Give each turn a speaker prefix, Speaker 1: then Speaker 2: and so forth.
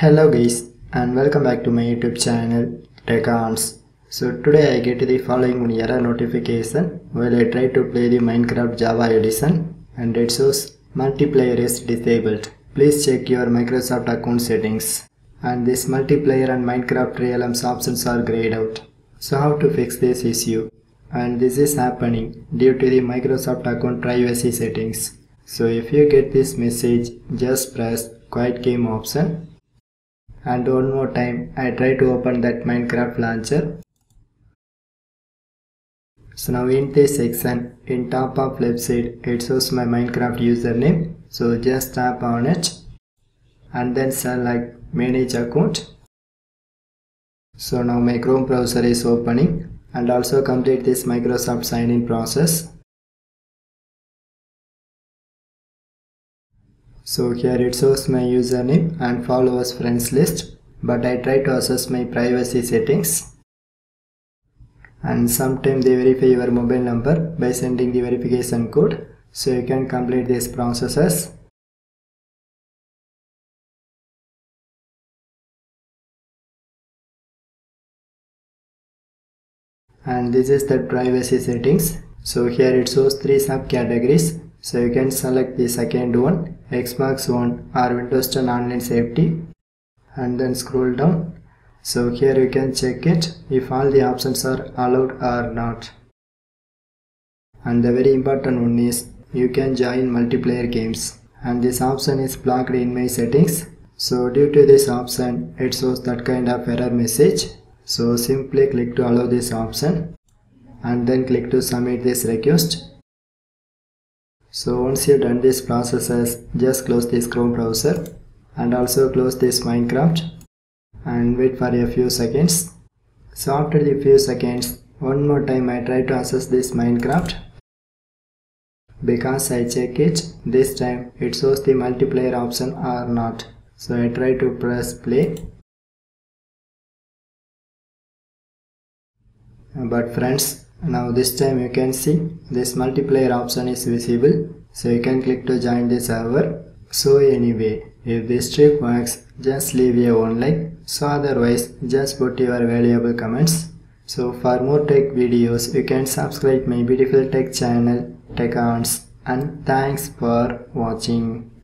Speaker 1: Hello guys and welcome back to my YouTube channel Teconz. So today I get the following error notification while I try to play the Minecraft Java edition and it shows multiplayer is disabled. Please check your Microsoft account settings and this multiplayer and Minecraft realms options are grayed out. So how to fix this issue? And this is happening due to the Microsoft account privacy settings. So if you get this message just press quiet game option and one more time I try to open that Minecraft launcher. So now in this section in top of left side it shows my Minecraft username. So just tap on it. And then select manage account. So now my Chrome browser is opening. And also complete this Microsoft sign in process So here it shows my username and followers friends list but I try to access my privacy settings. And sometimes they verify your mobile number by sending the verification code. So you can complete these processes. And this is the privacy settings. So here it shows three subcategories so you can select the second one xbox one or windows 10 online safety and then scroll down. So here you can check it if all the options are allowed or not. And the very important one is you can join multiplayer games. And this option is blocked in my settings. So due to this option it shows that kind of error message. So simply click to allow this option and then click to submit this request so once you've done these processes uh, just close this chrome browser and also close this minecraft and wait for a few seconds. So after the few seconds one more time i try to access this minecraft. Because i check it this time it shows the multiplayer option or not. So i try to press play. But friends now this time you can see this multiplayer option is visible. So you can click to join the server. So anyway if this trick works just leave a one like. So otherwise just put your valuable comments. So for more tech videos you can subscribe my beautiful tech channel tech and thanks for watching